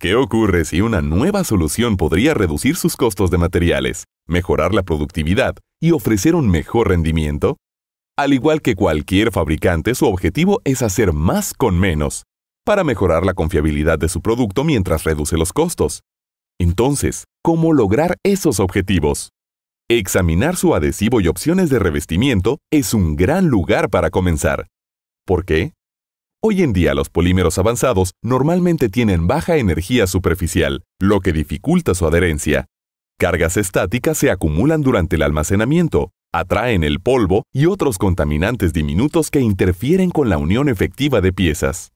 ¿Qué ocurre si una nueva solución podría reducir sus costos de materiales, mejorar la productividad y ofrecer un mejor rendimiento? Al igual que cualquier fabricante, su objetivo es hacer más con menos, para mejorar la confiabilidad de su producto mientras reduce los costos. Entonces, ¿cómo lograr esos objetivos? Examinar su adhesivo y opciones de revestimiento es un gran lugar para comenzar. ¿Por qué? Hoy en día los polímeros avanzados normalmente tienen baja energía superficial, lo que dificulta su adherencia. Cargas estáticas se acumulan durante el almacenamiento, atraen el polvo y otros contaminantes diminutos que interfieren con la unión efectiva de piezas.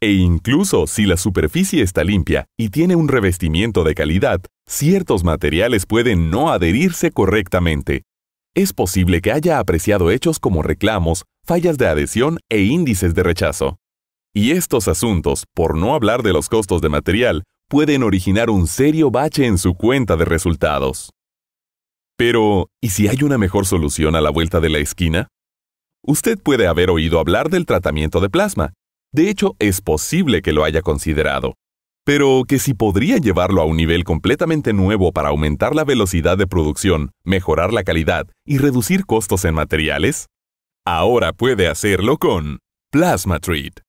E incluso si la superficie está limpia y tiene un revestimiento de calidad, ciertos materiales pueden no adherirse correctamente. Es posible que haya apreciado hechos como reclamos, fallas de adhesión e índices de rechazo. Y estos asuntos, por no hablar de los costos de material, pueden originar un serio bache en su cuenta de resultados. Pero, ¿y si hay una mejor solución a la vuelta de la esquina? Usted puede haber oído hablar del tratamiento de plasma. De hecho, es posible que lo haya considerado. Pero que si podría llevarlo a un nivel completamente nuevo para aumentar la velocidad de producción, mejorar la calidad y reducir costos en materiales, Ahora puede hacerlo con Plasma Treat,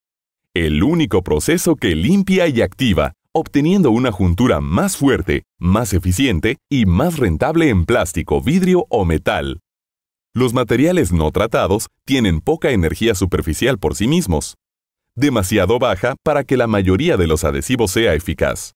el único proceso que limpia y activa, obteniendo una juntura más fuerte, más eficiente y más rentable en plástico, vidrio o metal. Los materiales no tratados tienen poca energía superficial por sí mismos, demasiado baja para que la mayoría de los adhesivos sea eficaz.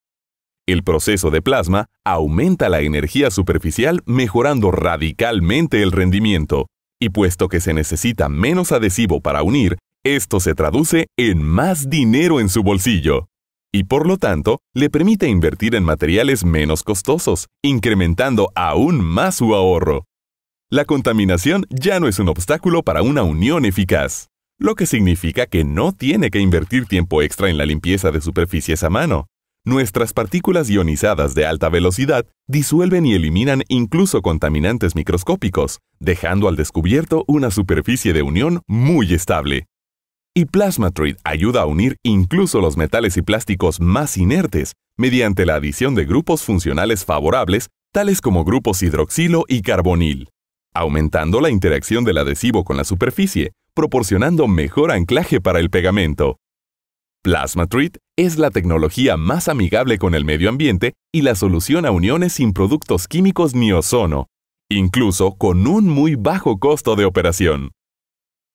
El proceso de plasma aumenta la energía superficial mejorando radicalmente el rendimiento, y puesto que se necesita menos adhesivo para unir, esto se traduce en más dinero en su bolsillo. Y por lo tanto, le permite invertir en materiales menos costosos, incrementando aún más su ahorro. La contaminación ya no es un obstáculo para una unión eficaz, lo que significa que no tiene que invertir tiempo extra en la limpieza de superficies a mano. Nuestras partículas ionizadas de alta velocidad disuelven y eliminan incluso contaminantes microscópicos, dejando al descubierto una superficie de unión muy estable. Y PlasmaTreat ayuda a unir incluso los metales y plásticos más inertes mediante la adición de grupos funcionales favorables, tales como grupos hidroxilo y carbonil, aumentando la interacción del adhesivo con la superficie, proporcionando mejor anclaje para el pegamento. PlasmaTreat es la tecnología más amigable con el medio ambiente y la solución a uniones sin productos químicos ni ozono, incluso con un muy bajo costo de operación.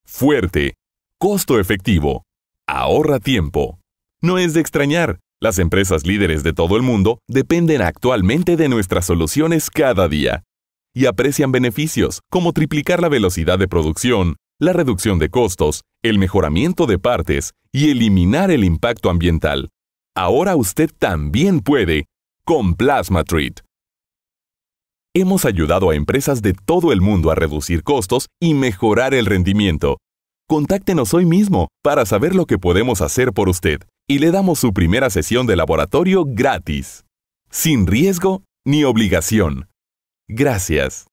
Fuerte, costo efectivo, ahorra tiempo. No es de extrañar, las empresas líderes de todo el mundo dependen actualmente de nuestras soluciones cada día y aprecian beneficios como triplicar la velocidad de producción, la reducción de costos, el mejoramiento de partes y eliminar el impacto ambiental. Ahora usted también puede con Plasma Treat. Hemos ayudado a empresas de todo el mundo a reducir costos y mejorar el rendimiento. Contáctenos hoy mismo para saber lo que podemos hacer por usted y le damos su primera sesión de laboratorio gratis, sin riesgo ni obligación. Gracias.